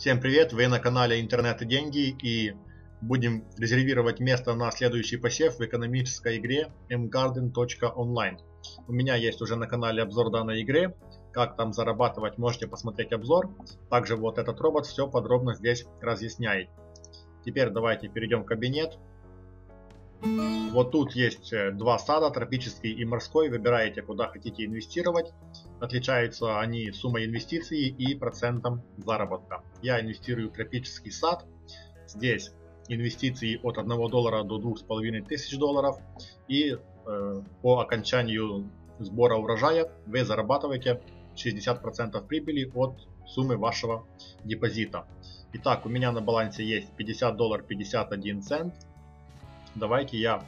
Всем привет, вы на канале Интернет и Деньги и будем резервировать место на следующий посев в экономической игре mgarden.online. У меня есть уже на канале обзор данной игры, как там зарабатывать, можете посмотреть обзор. Также вот этот робот все подробно здесь разъясняет. Теперь давайте перейдем в кабинет. Вот тут есть э, два сада, тропический и морской. Выбираете, куда хотите инвестировать. Отличаются они суммой инвестиций и процентом заработка. Я инвестирую в тропический сад. Здесь инвестиции от 1 доллара до 2500 долларов. И э, по окончанию сбора урожая вы зарабатываете 60% прибыли от суммы вашего депозита. Итак, у меня на балансе есть 50 долларов 51 цент. Давайте я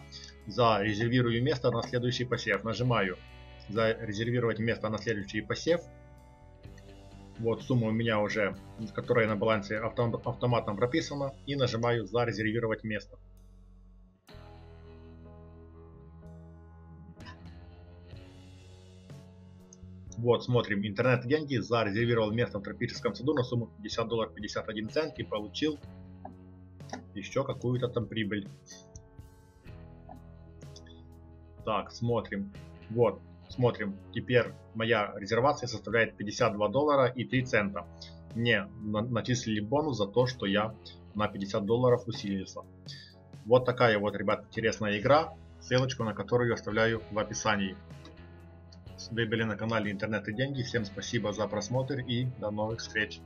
зарезервирую место на следующий посев. Нажимаю зарезервировать место на следующий посев. Вот сумма у меня уже, которая на балансе автоматом прописана. И нажимаю зарезервировать место. Вот, смотрим, интернет-деньги зарезервировал место в тропическом саду на сумму 50 долларов 51 цент и получил еще какую-то там прибыль. Так, смотрим. Вот, смотрим. Теперь моя резервация составляет 52 доллара и 3 цента. Мне начислили бонус за то, что я на 50 долларов усилился. Вот такая вот, ребят, интересная игра. Ссылочку на которую я оставляю в описании. Вы были на канале Интернет и Деньги. Всем спасибо за просмотр и до новых встреч.